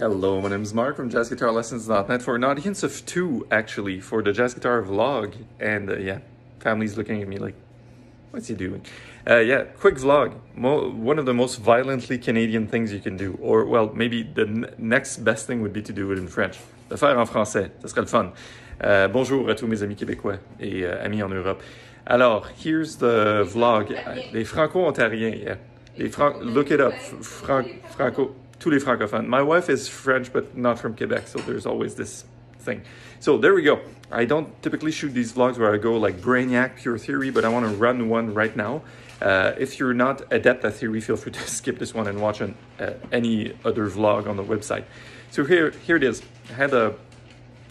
Hello, my name is Marc from JazzGuitarLessons.net for an audience of two, actually, for the Jazz Guitar vlog. And uh, yeah, family's looking at me like, what's he doing? Uh, yeah, quick vlog. Mo one of the most violently Canadian things you can do. Or, well, maybe the next best thing would be to do it in French. Le faire en français, ça serait le fun. Uh, bonjour à tous mes amis québécois et uh, amis en Europe. Alors, here's the vlog. Les franco-ontariens, yeah. Les Fran look it up. Fran franco tous les francophones. My wife is French, but not from Quebec, so there's always this thing. So there we go. I don't typically shoot these vlogs where I go like brainiac, pure theory, but I want to run one right now. Uh, if you're not adept at theory, feel free to skip this one and watch an, uh, any other vlog on the website. So here, here it is. I had a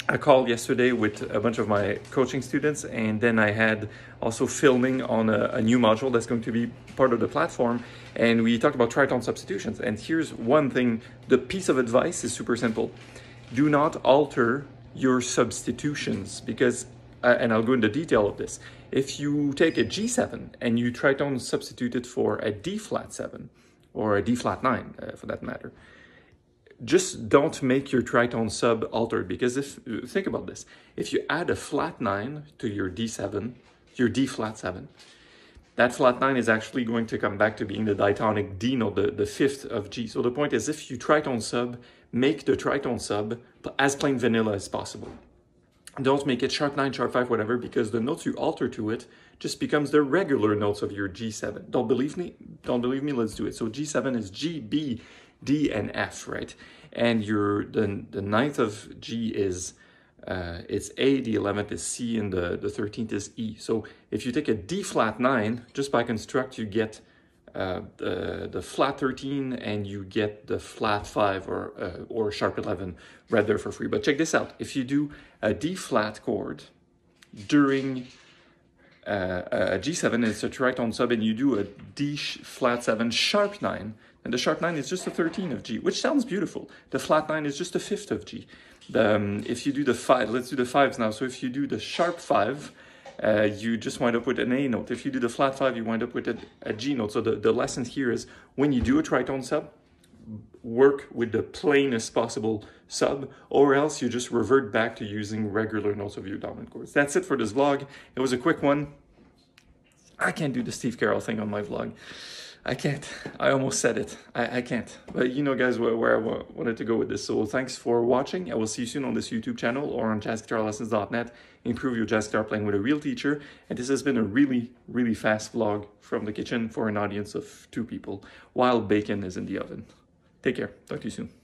a call yesterday with a bunch of my coaching students, and then I had also filming on a, a, new module that's going to be part of the platform. And we talked about tritone substitutions. And here's one thing the piece of advice is super simple do not alter your substitutions because, uh, and I'll go into detail of this. If you take a G7 and you tritone substitute it for a D flat 7 or a D flat 9 uh, for that matter, just don't make your tritone sub altered because if think about this. If you add a flat 9 to your d7 your d flat 7 that flat 9 is actually going to come back to being the diatonic d note the, the fifth of g. So the point is if you tritone sub make the tritone sub as plain vanilla as possible. Don't make it sharp 9 sharp 5 whatever because the notes you alter to it just becomes the regular notes of your g7 don't believe me? Don't believe me? Let's do it. So g7 is g b D and F, right? And your the the ninth of G is uh, it's A, the 11th is C, and the, the 13th is E. So if you take a D flat 9, just by construct, you get uh, the, the flat 13 and you get the flat 5 or, uh, or sharp 11 right there for free. But check this out. If you do a D flat chord during uh, a G7, it's a tritone sub, and you do a D flat 7 sharp 9, and the sharp 9 is just a 13 of G, which sounds beautiful. The flat 9 is just a fifth of G. The, um, if you do the 5, let's do the 5s now. So if you do the sharp 5, uh, you just wind up with an A note. If you do the flat 5, you wind up with a, a G note. So the, the lesson here is when you do a tritone sub, work with the plainest possible sub, or else you just revert back to using regular notes of your dominant chords. That's it for this vlog. It was a quick one. I can't do the Steve Carell thing on my vlog. I can't. I almost said it. I, I can't. But you know, guys, where, where I wanted to go with this. So thanks for watching. I will see you soon on this YouTube channel or on jazzguitarlessons.net. Improve your jazz guitar playing with a real teacher. And this has been a really, really fast vlog from the kitchen for an audience of two people while bacon is in the oven. Take care. Talk to you soon.